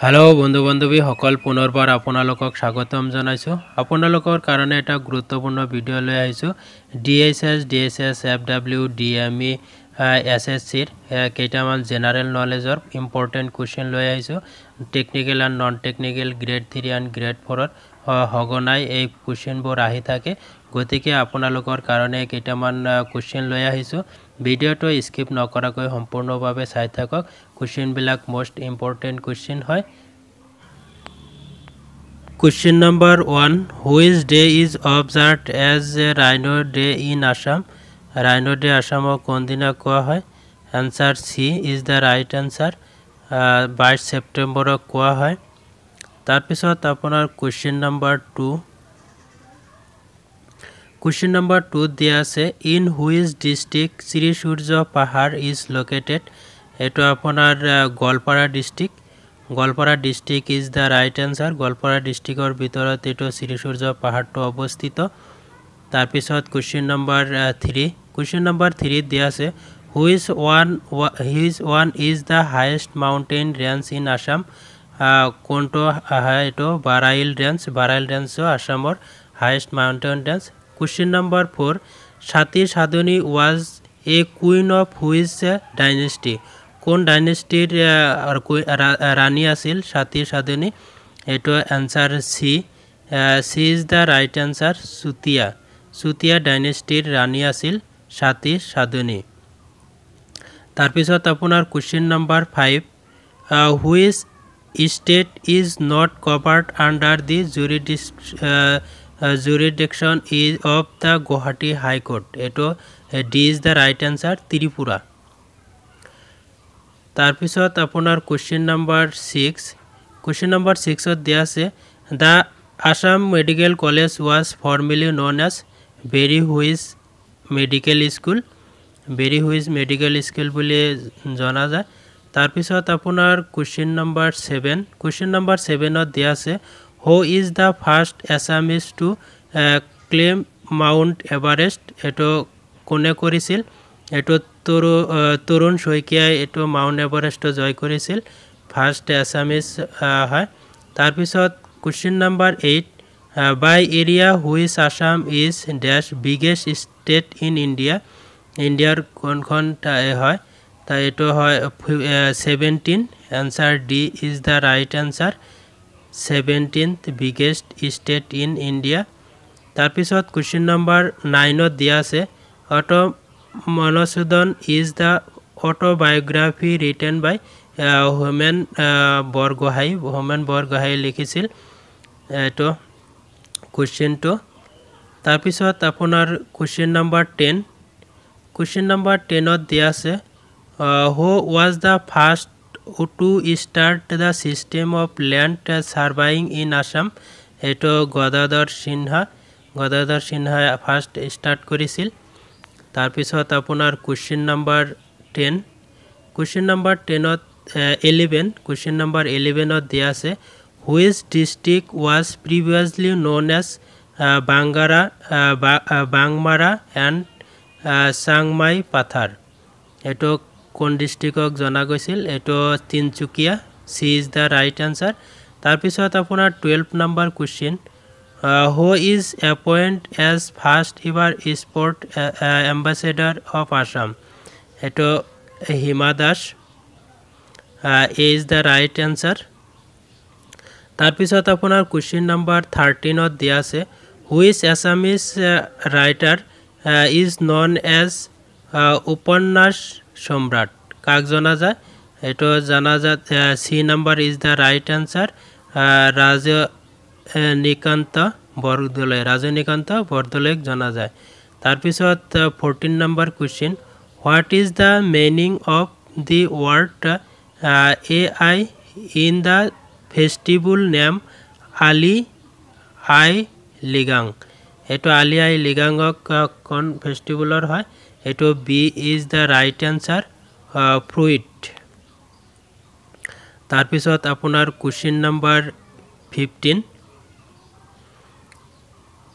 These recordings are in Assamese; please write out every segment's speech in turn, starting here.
হেল্ল' বন্ধু বান্ধৱীসকল পুনৰবাৰ আপোনালোকক স্বাগতম জনাইছোঁ। আপোনালোকৰ কাৰণে এটা গুৰুত্বপূৰ্ণ ভিডিঅ' লৈ আহিছোঁ। D H S D H S F W D M E S S চিৰ কেইটামান জেনেৰেল নলেজৰ ইম্পৰ্টেণ্ট কুৱেশ্যন লৈ আহিছোঁ। Technical and non technical grade three and grade ফ'ৰত সঘনাই এই কুৱেশ্যনবোৰ আহি থাকে। গতিকে আপোনালোকৰ কাৰণে কেইটামান কুৱেশ্যন লৈ আহিছোঁ। ভিডিঅ'টো স্কিপ নকৰাকৈ সম্পূৰ্ণভাৱে চাই থাকক। কুৱেশ্যনবিলাক মষ্ট ইম্পৰ্টেণ্ট কুৱেশ্যন হয়। Question number one which day is observe as a rhino day in Assam rhino day আছামক কোনদিনা কোৱা হয়? Answer C is the right answer বাইছ ছেপ্টেম্বৰক কোৱা হয়। তাৰপিছত আপোনাৰ question number two question number টুত দিয়া আছে in which district Shri Surya Pahar is located এইটো আপোনাৰ Goalpara district Goalpara district is the right answer Goalpara ডিষ্ট্ৰিক্টৰ ভিতৰত এইটো শ্ৰী সূৰ্য পাহাৰটো অৱস্থিত তাৰপিছত question number three question number থ্ৰীত দিয়া আছে which one which one is the highest mountain range in Assam কোনটো এইটো বাৰাইল ৰেঞ্জ বাৰাইল ৰেঞ্জো আছামৰ highest mountain range question number four Sati Sadhani was a queen of which dynasty কোন ডাইনেষ্টিৰ ৰাণী আছিল? ছাতী সাধনী এইটো answer C C is the right answer Chutia Chutia ডাইনেষ্টিৰ ৰাণী আছিল ছাতী সাধনী তাৰপিছত আপোনাৰ question number five which state is not covered under the juris jurisdiction is of the Guwahati high court এইটো D is the right answer Tripura তাৰপিছত আপোনাৰ question number six question number ছিক্সত দিয়া আছে the Assam medical college was formerly known as Berry White medical school Berry White medical school বুলি জনা যায় তাৰপিছত আপোনাৰ question number seven question number ছেভেনত দিয়া আছে who is the first Assamese to climb mount Everest এইটো কোনে কৰিছিল? এইটো তৰু তৰুণ শইকীয়াই এইটো মাউণ্ট এভাৰেষ্টটো জয় কৰিছিল। ফাৰ্ষ্ট এছামিজ হয়। তাৰপিছত question number eight by area which Assam is the biggest state in India ইণ্ডিয়াৰ কোনখন হয়? এইটো হয় seventeen answer D is the right answer seventeenth biggest state in India তাৰপিছত কুৱেশ্যন নম্বৰ নাইনত দিয়া আছে Atmanusandhan is the autobiography written by Homen Borgohain Homen Borgohain লিখিছিল এইটো কুৱেশ্যনটো তাৰপিছত আপোনাৰ question number ten question number টেনত দিয়া আছে who was the first to start the system of land surveying in Assam এইটো গদাধৰ সিনহা গদাধৰ সিনহাই ফাৰ্ষ্ট ষ্টাৰ্ট কৰিছিল তাৰপিছত আপোনাৰ question number ten question number টেনত এলেভেন কুৱেশ্যন নম্বৰ এলেভেনত দিয়া আছে which district was previously known as Bangara Bangmara and Changmai Pathar. এইটো কোন ডিষ্ট্ৰিক্টক জনা গৈছিল, এইটো Tinsukia C is the right answer তাৰপিছত আপোনাৰ twelve number question who is appoint as first ever sport ambassador of Assam এইটো Hima Das A is the right answer তাৰপিছত আপোনাৰ কুৱেশ্যন নম্বৰ থাৰ্টিনত দিয়া আছে which Assamese writer is known as উপন্যাস সম্ৰাট কাক জনা যায়? এইটো জনা যায় C number is the right answer Rajanikanta Bordoloi Rajanikanta বৰদলৈক জনা যায়। তাৰপিছত fourteen number question what is the meaning of the word A I in the festival name Ali Aye Ligang? এইটো আলি আই লিগাঙক কোন ফেষ্টিভেলৰ হয়? এইটো B is the right answer fruit তাৰপিছত আপোনাৰ কুৱেশ্যন নম্বৰ ফিফটিন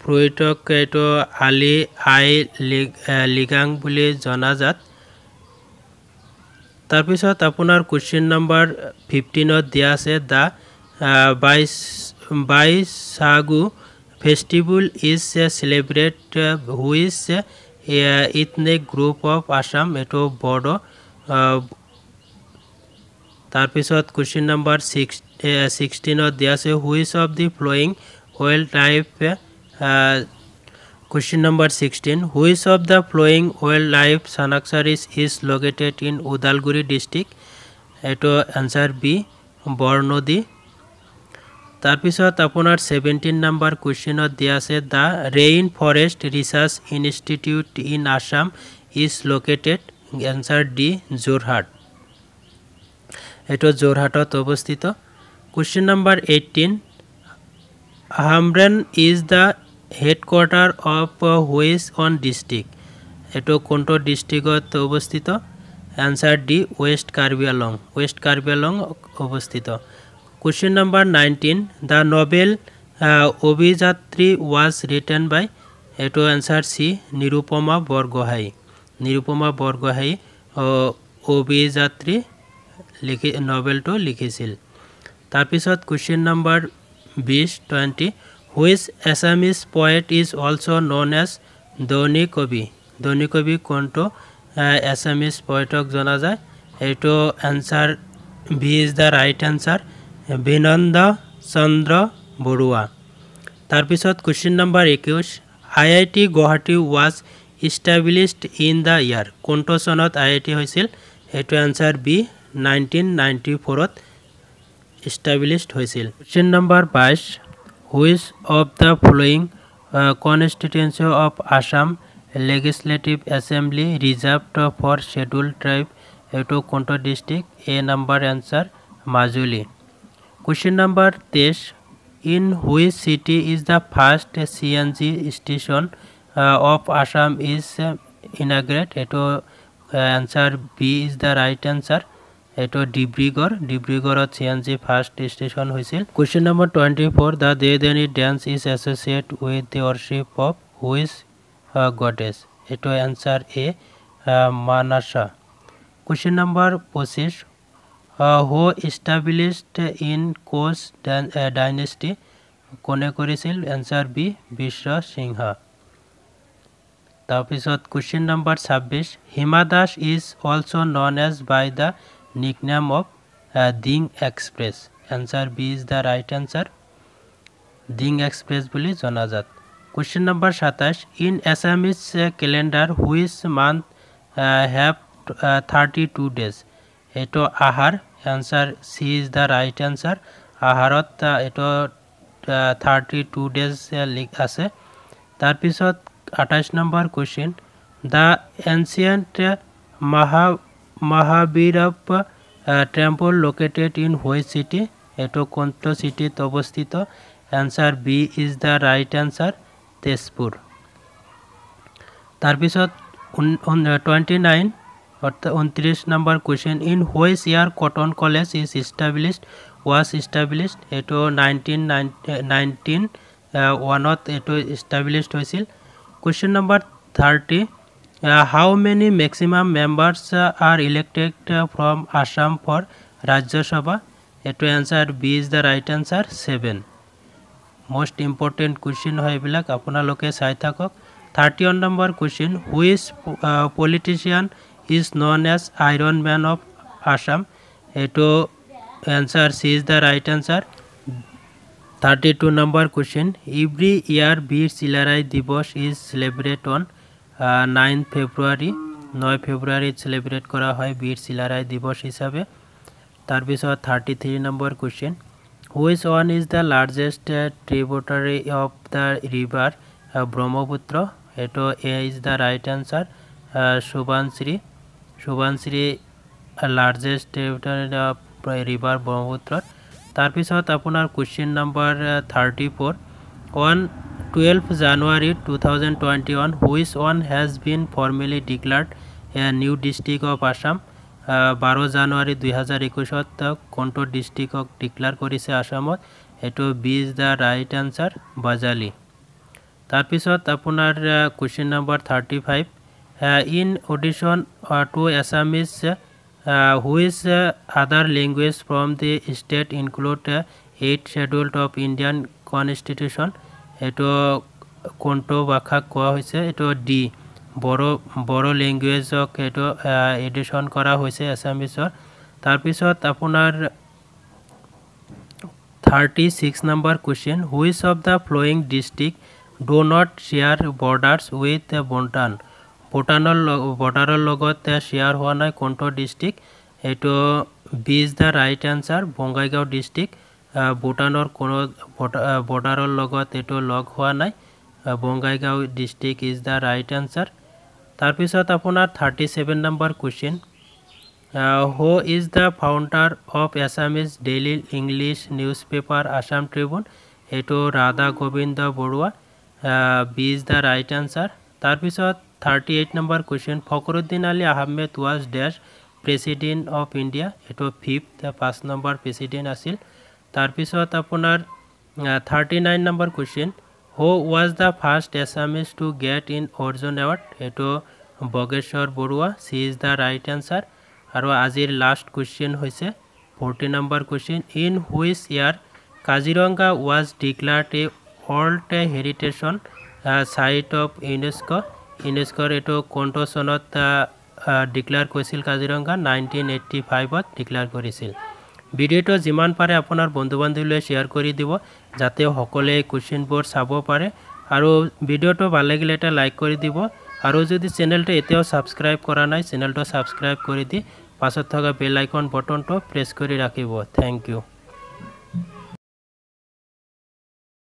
ফ্ৰুইটক এইটো আলি আই লিগাং বুলি জনাজাত তাৰপিছত আপোনাৰ কুৱেশ্যন নম্বৰ ফিফটিনত দিয়া আছে দ্য বাইছ Baishagu festival is celebrate which ethnic group of Assam এইটো বড়ো। তাৰপিছত কুৱেশ্যন নম্বৰ ছিক্স ছিক্সটিনত দিয়া আছে which of the following wild life question number sixteen which of the following wild life sanctuaries is located in Udalguri district এইটো এনচাৰ বি বৰনদী তাৰপিছত আপোনাৰ ছেভেণ্টিন নম্বৰ কুৱেশ্যনত দিয়া আছে the rain forest research institute in Assam is located answer D Jorhat এইটো যোৰহাটত অৱস্থিত। Question number eighteen Hamren is the headquarter of which on district এইটো কোনটো ডিষ্ট্ৰিক্টত অৱস্থিত? Answer D west Karbi Along west Karbi Along অৱস্থিত। Question number nineteen the novel অভিযাত্ৰী was written বাই এইটো এনচাৰ চি নিৰুপমা বৰগোহাঁই নিৰুপমা বৰগোহাঁই অভিযাত্ৰী লিখি নভেলটো লিখিছিল তাৰপিছত কুৱেশ্যন নম্বৰ বিছ twenty which Assamese poet is also known as দৈনী কবি দৈনী কবি কোনটো এছামিজ পয়েটক জনা যায় এইটো answer B is the right answer Binanda Chandra Barua. তাৰপিছত কুৱেশ্যন নম্বৰ একৈছ I I T Guwahati was established in the year কোনটো চনত আই আই টি হৈছিল? সেইটো এনচাৰ বি নাইনটিন নাইণ্টি ফ'ৰত ইষ্টাব্লিছড হৈছিল কুৱেশ্যন নম্বৰ বাইছ which of the following constituency of Assam legislative assembly reserved for schedule tribe এইটো কোনটো district A number answer Majuli. Question number this In which city is the first CNG station uh, of Assam is uh, inaugurated? Eto uh, answer B is the right answer. এইটো ডিব্ৰুগড় ডিব্ৰুগড়ত C N G first station হৈছিল question number twenty four the De Deodhani dance is associated with the worship of which goddess এইটো answer A Manasa question number পঁচিছ who established in Koch dynasty কোনে কৰিছিল এনচাৰ বি বিশ্ব সিংহা তাৰপিছত কুৱেশ্যন নম্বৰ ছাব্বিছ Hima Das is also' known as by the nickname of Dhing express answer B is the right answer Dhing express বুলি জনাজাত কুৱেশ্যন নম্বৰ সাতাইছ in Assamese calendar which month have thirty two days এইটো Ahar answer C is the right answer আহাৰত এইটো থাৰ্টি টু ডেজ আছে। তাৰপিছত আঠাইছ number question the ancient Mahabhairab temple located in which city এইটো কোনটো চিটিত অৱস্থিত? Answer B is the right answer Tezpur. তাৰপিছত টুৱেণ্টি নাইন ঊনত্ৰিছ number question in which year cotton college is established was established এইটো নাইনটিন নাইনটিন ওৱানত এইটো ইষ্টাব্লিছড হৈছিল। Question number thirty how many maximum members are elected from Assam for Rajya Sabha এইটো answer B is the right answer seven most important question হয় এইবিলাক আপোনালোকে চাই থাকক। Thirty one number question which politician is known as iron man of Assam এটো answer C is the right answer thirty two number question every year Bir Chilarai Divas is celebrate on nine February নয় ফেব্রুয়ারি সেলিব্রেট করা হয় বীর চিলারাই দিবস হিসাবে। তাৰপিছত thirty three number question which one is the largest tributary of the river Brahmaputra এইটো A is the right answer Subansiri Subansiri largest tributary of river ব্ৰহ্মপুত্ৰত তাৰপিছত আপোনাৰ question number thirty four one twelve January two thousand twenty one which one has been formerly declared new district of Assam বাৰ জানুৱাৰী দুহেজাৰ একৈছত কোনটো ডিষ্ট্ৰিক্টক ডিক্লেয়াৰ কৰিছে আছামত এইটো B is the right answer Bajali তাৰপিছত আপোনাৰ question number thirty five in addition to Assamese which other language from the state include eight scheduled of Indian constitution এইটো কোনটো ভাষাক কোৱা হৈছে এইটো ডি বড়ো বড়ো লেংগুৱেজক এইটো এডিশ্যন কৰা হৈছে এছামিছৰ তাৰপিছত আপোনাৰ thirty six number question which of the following district do not share borders with Bhutan ভূটানৰ বৰ্ডাৰৰ লগত শ্বেয়াৰ হোৱা নাই কোনটো ডিষ্ট্ৰিক্ট এইটো B is the right answer Bongaigaon district ভূটানৰ কোনো বৰ্ডাৰৰ লগত এইটো লগ হোৱা নাই Bongaigaon district is the right answer তাৰপিছত আপোনাৰ thirty seven number question who is the founder of Assamese daily English news paper Assam Tribune এইটো Radha Gobinda Baruah B is the right answer তাৰপিছত thirty eight number question Fakhruddin Ali Ahmed was the president of India এইটো ফিফ্থ পাঁচ নম্বৰ প্ৰেচিডেণ্ট আছিল. তাৰপিছত আপোনাৰ thirty nine number question who was the first Assamese to get in Arjun award এইটো বগেশ্বৰ Baruah C is the right answer আৰু আজিৰ লাষ্ট কুৱেশ্যন হৈছে forty number question in which year Kaziranga was declared a world heritage site of UNESCO' ইউনেস্ক'ৰ এইটো কোনটো চনত ডিক্লেয়াৰ কৰিছিল কাজিৰঙা? নাইনটিন এইট্টি ফাইভত ডিক্লেয়াৰ কৰিছিল। ভিডিঅ'টো যিমান পাৰে আপোনাৰ বন্ধু বান্ধৱীলৈ শ্বেয়াৰ কৰি দিব যাতে সকলোৱে কুৱেশ্যনবোৰ চাব পাৰে। আৰু ভিডিঅ'টো ভাল লাগিলে এটা লাইক কৰি দিব। আৰু যদি চেনেলটো এতিয়াও ছাবস্ক্ৰাইব কৰা নাই চেনেলটো ছাবস্ক্ৰাইব কৰি দি পাছত থকা বেল আইকন বটনটো প্ৰেছ কৰি ৰাখিব। Thank you.